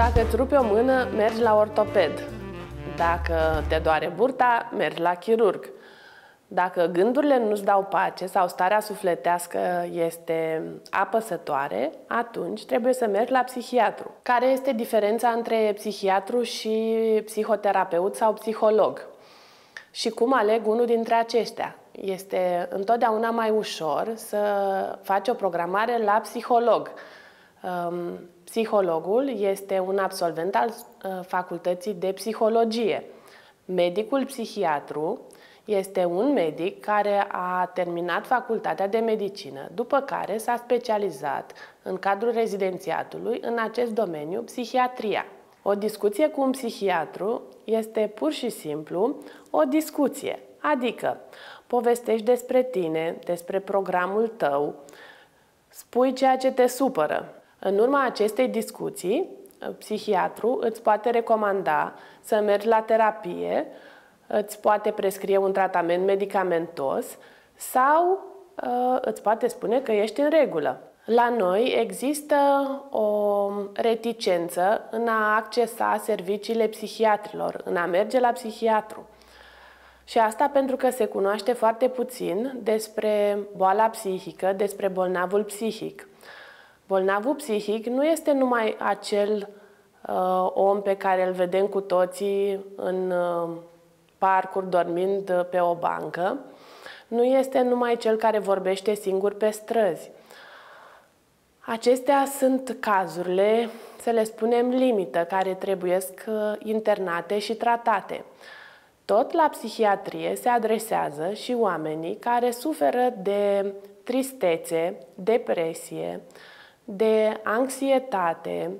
Dacă îți rupe o mână, mergi la ortoped. Dacă te doare burta, mergi la chirurg. Dacă gândurile nu-ți dau pace sau starea sufletească este apăsătoare, atunci trebuie să mergi la psihiatru. Care este diferența între psihiatru și psihoterapeut sau psiholog? Și cum aleg unul dintre aceștia? Este întotdeauna mai ușor să faci o programare la psiholog. Um, psihologul este un absolvent al uh, facultății de psihologie. Medicul psihiatru este un medic care a terminat facultatea de medicină, după care s-a specializat în cadrul rezidențiatului în acest domeniu, psihiatria. O discuție cu un psihiatru este pur și simplu o discuție, adică povestești despre tine, despre programul tău, spui ceea ce te supără. În urma acestei discuții, psihiatru îți poate recomanda să mergi la terapie, îți poate prescrie un tratament medicamentos sau uh, îți poate spune că ești în regulă. La noi există o reticență în a accesa serviciile psihiatrilor, în a merge la psihiatru. Și asta pentru că se cunoaște foarte puțin despre boala psihică, despre bolnavul psihic. Bolnavul psihic nu este numai acel uh, om pe care îl vedem cu toții în uh, parcuri dormind pe o bancă, nu este numai cel care vorbește singur pe străzi. Acestea sunt cazurile, să le spunem, limită, care trebuie uh, internate și tratate. Tot la psihiatrie se adresează și oamenii care suferă de tristețe, depresie, de anxietate,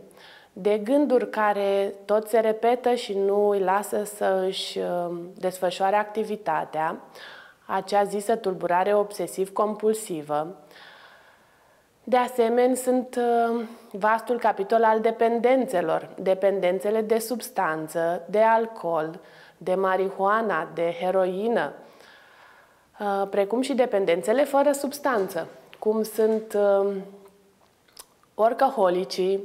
de gânduri care tot se repetă și nu îi lasă să își uh, desfășoare activitatea, acea zisă tulburare obsesiv-compulsivă. De asemenea, sunt uh, vastul capitol al dependențelor, dependențele de substanță, de alcool, de marihuana, de heroină, uh, precum și dependențele fără substanță, cum sunt orcaholicii,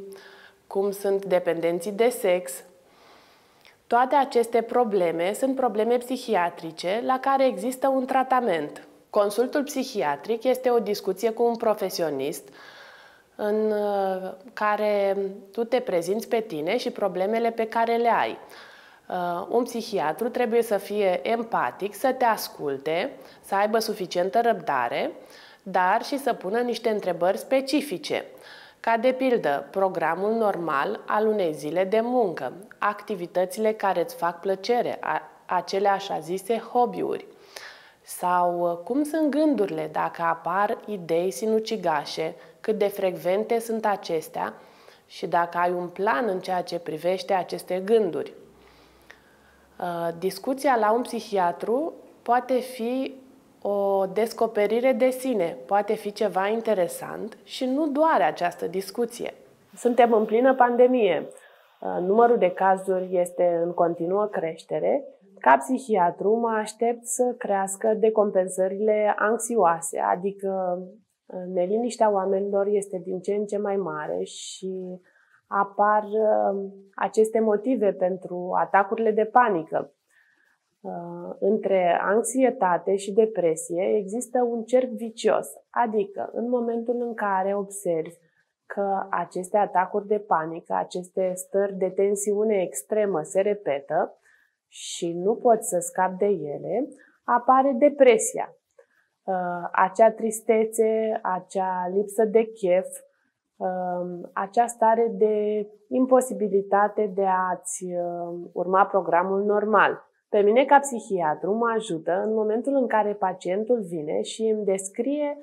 cum sunt dependenții de sex. Toate aceste probleme sunt probleme psihiatrice la care există un tratament. Consultul psihiatric este o discuție cu un profesionist în uh, care tu te prezinți pe tine și problemele pe care le ai. Uh, un psihiatru trebuie să fie empatic, să te asculte, să aibă suficientă răbdare, dar și să pună niște întrebări specifice ca de pildă programul normal al unei zile de muncă, activitățile care îți fac plăcere, acele așa zise hobby-uri, sau uh, cum sunt gândurile dacă apar idei sinucigașe, cât de frecvente sunt acestea și dacă ai un plan în ceea ce privește aceste gânduri. Uh, discuția la un psihiatru poate fi o descoperire de sine poate fi ceva interesant și nu doar această discuție. Suntem în plină pandemie. Uh, numărul de cazuri este în continuă creștere. Ca psihiatru mă aștept să crească decompensările anxioase, adică uh, neliniștea oamenilor este din ce în ce mai mare și apar uh, aceste motive pentru atacurile de panică. Uh, între anxietate și depresie există un cerc vicios, adică în momentul în care observi că aceste atacuri de panică, aceste stări de tensiune extremă se repetă și nu poți să scapi de ele, apare depresia. Uh, acea tristețe, acea lipsă de chef, um, acea stare de imposibilitate de a-ți uh, urma programul normal. Pe mine, ca psihiatru, mă ajută în momentul în care pacientul vine și îmi descrie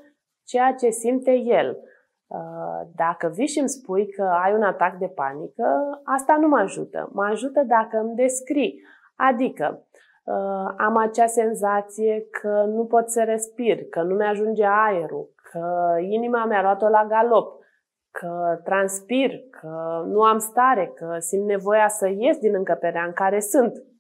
ceea ce simte el. Uh, dacă vii și îmi spui că ai un atac de panică, asta nu mă ajută. Mă ajută dacă îmi descrii. Adică, uh, am acea senzație că nu pot să respir, că nu mi-ajunge aerul, că inima mi-a luat-o la galop, că transpir, că nu am stare, că simt nevoia să ies din încăperea în care sunt.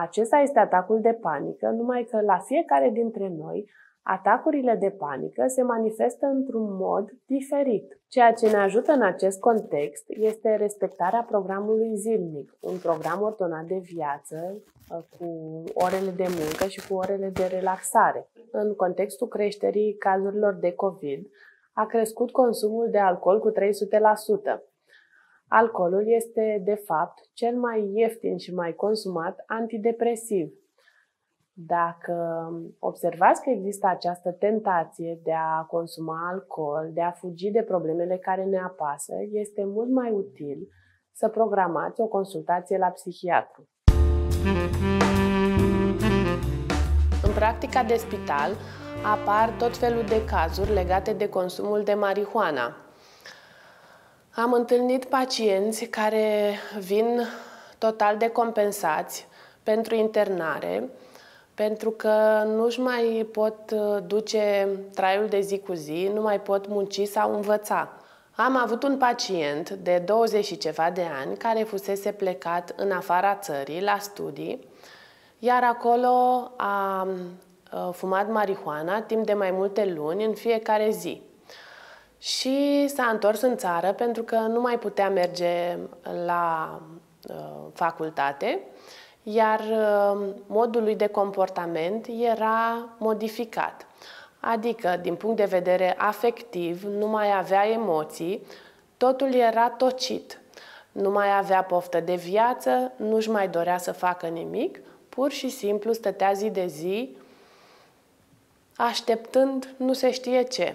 Acesta este atacul de panică, numai că la fiecare dintre noi Atacurile de panică se manifestă într-un mod diferit. Ceea ce ne ajută în acest context este respectarea programului zilnic, un program ordonat de viață uh, cu orele de muncă și cu orele de relaxare. În contextul creșterii cazurilor de COVID, a crescut consumul de alcool cu 300%. Alcoolul este, de fapt, cel mai ieftin și mai consumat antidepresiv dacă observați că există această tentație de a consuma alcool, de a fugi de problemele care ne apasă, este mult mai util să programați o consultație la psihiatru. În practica de spital apar tot felul de cazuri legate de consumul de marihuana. Am întâlnit pacienți care vin total decompensați pentru internare, pentru că nu-și mai pot uh, duce traiul de zi cu zi, nu mai pot munci sau învăța. Am avut un pacient de 20 și ceva de ani care fusese plecat în afara țării la studii, iar acolo a uh, fumat marihuana timp de mai multe luni în fiecare zi. Și s-a întors în țară pentru că nu mai putea merge la uh, facultate iar uh, modul lui de comportament era modificat. Adică, din punct de vedere afectiv, nu mai avea emoții, totul era tocit. Nu mai avea poftă de viață, nu-și mai dorea să facă nimic, pur și simplu stătea zi de zi, așteptând nu se știe ce.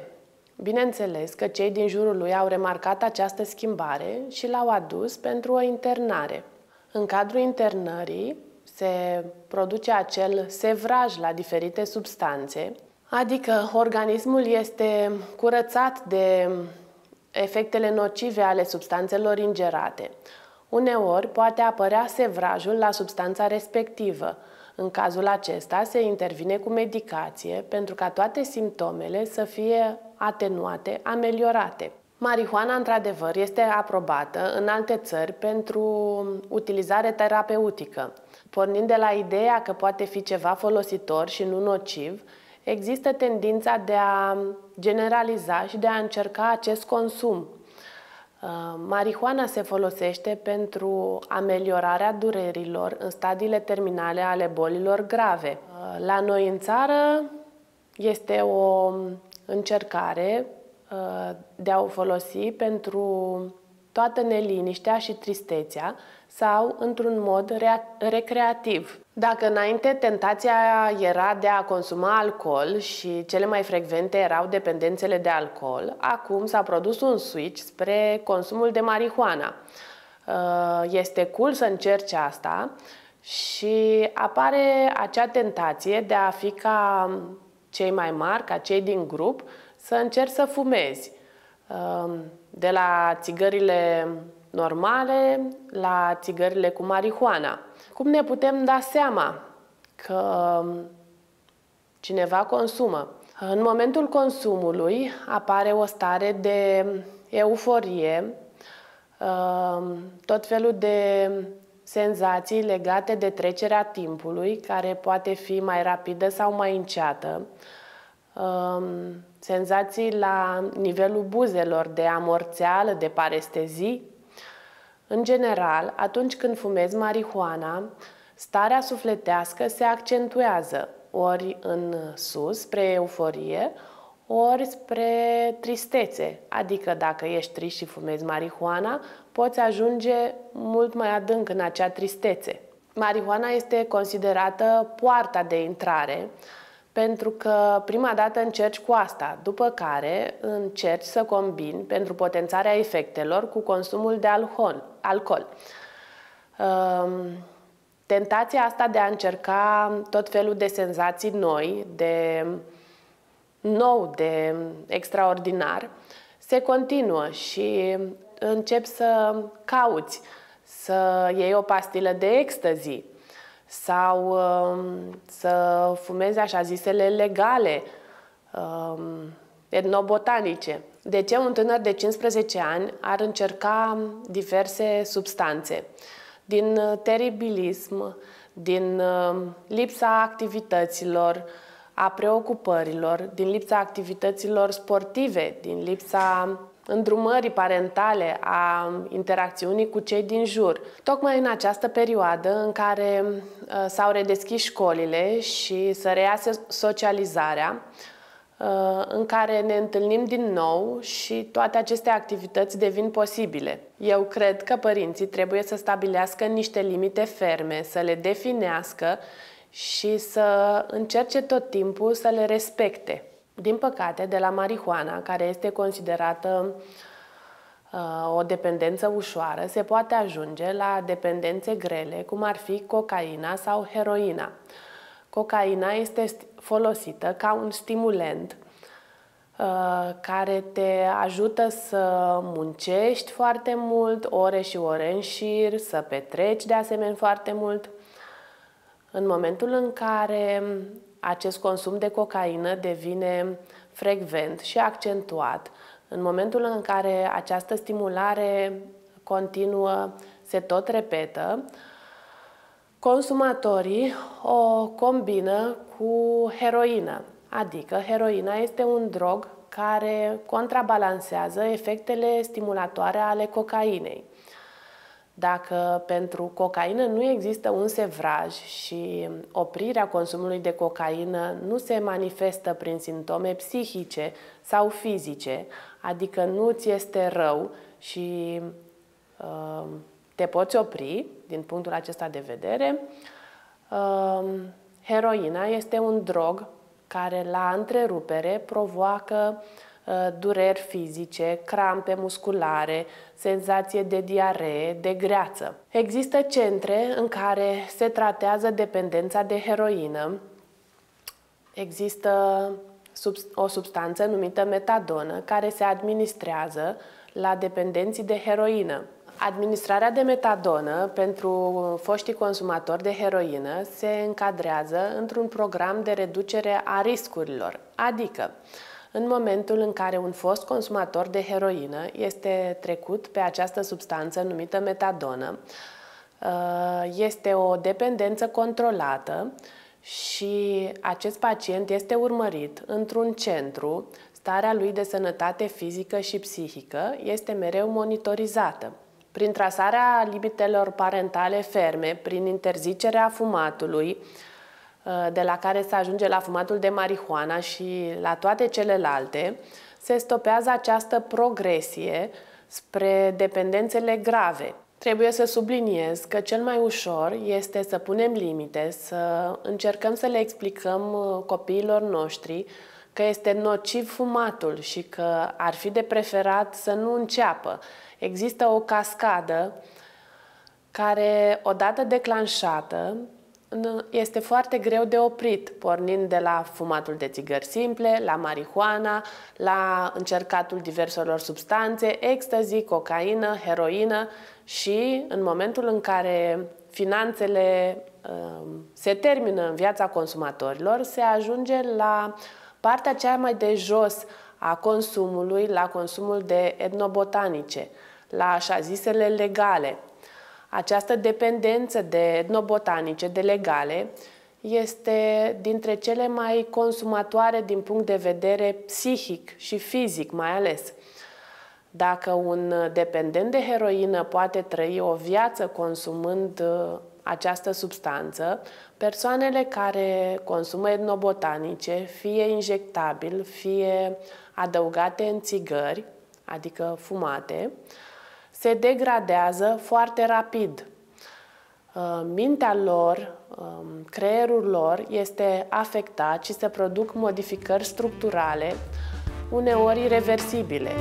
Bineînțeles că cei din jurul lui au remarcat această schimbare și l-au adus pentru o internare. În cadrul internării se produce acel sevraj la diferite substanțe, adică organismul este curățat de efectele nocive ale substanțelor ingerate. Uneori poate apărea sevrajul la substanța respectivă. În cazul acesta se intervine cu medicație pentru ca toate simptomele să fie atenuate, ameliorate. Marihuana, într-adevăr, este aprobată în alte țări pentru utilizare terapeutică. Pornind de la ideea că poate fi ceva folositor și nu nociv, există tendința de a generaliza și de a încerca acest consum. Uh, marihuana se folosește pentru ameliorarea durerilor în stadiile terminale ale bolilor grave. Uh, la noi în țară este o încercare Uh, de a o folosi pentru toată neliniștea și tristețea sau într-un mod recreativ. Dacă înainte tentația era de a consuma alcool și cele mai frecvente erau dependențele de alcool, acum s-a produs un switch spre consumul de marihuana. Uh, este cool să încerci asta și apare acea tentație de a fi ca cei mai mari, ca cei din grup, să încerci să fumezi. Um, de la țigările normale la țigările cu marihuana. Cum ne putem da seama că um, cineva consumă? În momentul consumului apare o stare de euforie, um, tot felul de senzații legate de trecerea timpului, care poate fi mai rapidă sau mai înceată, senzații la nivelul buzelor de amorțeală, de parestezii. În general, atunci când fumezi marihuana, starea sufletească se accentuează ori în sus, spre euforie, ori spre tristețe. Adică dacă ești trist și fumezi marihuana, poți ajunge mult mai adânc în acea tristețe. Marihuana este considerată poarta de intrare pentru că prima dată încerci cu asta, după care încerci să combini pentru potențarea efectelor cu consumul de alcool. alcool. Um, tentația asta de a încerca tot felul de senzații noi, de nou, de extraordinar, se continuă și începi să cauți, să iei o pastilă de ecstasy, sau um, să fumeze așa zisele legale, um, etnobotanice. De ce un tânăr de 15 ani ar încerca diverse substanțe? Din uh, teribilism, din uh, lipsa activităților, a preocupărilor, din lipsa activităților sportive, din lipsa îndrumării parentale, a interacțiunii cu cei din jur. Tocmai în această perioadă în care uh, s-au redeschis școlile și să reiasă socializarea, uh, în care ne întâlnim din nou și toate aceste activități devin posibile. Eu cred că părinții trebuie să stabilească niște limite ferme, să le definească și să încerce tot timpul să le respecte. Din păcate, de la marihuana, care este considerată uh, o dependență ușoară, se poate ajunge la dependențe grele, cum ar fi cocaina sau heroina. Cocaina este folosită ca un stimulent uh, care te ajută să muncești foarte mult, ore și ore în șir, să petreci de asemenea foarte mult. În momentul în care acest consum de cocaină devine frecvent și accentuat, în momentul în care această stimulare continuă se tot repetă, consumatorii o combină cu heroină. Adică heroina este un drog care contrabalansează efectele stimulatoare ale cocainei. Dacă pentru cocaină nu există un sevraj și oprirea consumului de cocaină nu se manifestă prin simptome psihice sau fizice, adică nu ți este rău și uh, te poți opri din punctul acesta de vedere, uh, heroina este un drog care la întrerupere provoacă uh, Uh, dureri fizice, crampe musculare, senzație de diaree, de greață. Există centre în care se tratează dependența de heroină. Există o substanță numită metadonă care se administrează la dependenții de heroină. Administrarea de metadonă pentru foștii consumatori de heroină se încadrează într-un program de reducere a riscurilor, adică în momentul în care un fost consumator de heroină este trecut pe această substanță numită metadonă, uh, este o dependență controlată și acest pacient este urmărit într-un centru, starea lui de sănătate fizică și psihică este mereu monitorizată. Prin trasarea limitelor parentale ferme, prin interzicerea fumatului, Uh, de la care se ajunge la fumatul de marihuana și la toate celelalte, se stopează această progresie spre dependențele grave. Trebuie să subliniez că cel mai ușor este să punem limite, să încercăm să le explicăm uh, copiilor noștri că este nociv fumatul și că ar fi de preferat să nu înceapă. Există o cascadă care, odată declanșată, este foarte greu de oprit, pornind de la fumatul de țigări simple, la marihuana, la încercatul diverselor substanțe, ecstasy, cocaină, heroină și în momentul în care finanțele uh, se termină în viața consumatorilor, se ajunge la partea cea mai de jos a consumului, la consumul de etnobotanice, la așa zisele legale, această dependență de etnobotanice, de legale, este dintre cele mai consumatoare din punct de vedere psihic și fizic mai ales. Dacă un dependent de heroină poate trăi o viață consumând uh, această substanță, persoanele care consumă etnobotanice, fie injectabil, fie adăugate în țigări, adică fumate, se degradează foarte rapid. Uh, mintea lor, um, creierul lor este afectat și se produc modificări structurale, uneori irreversibile.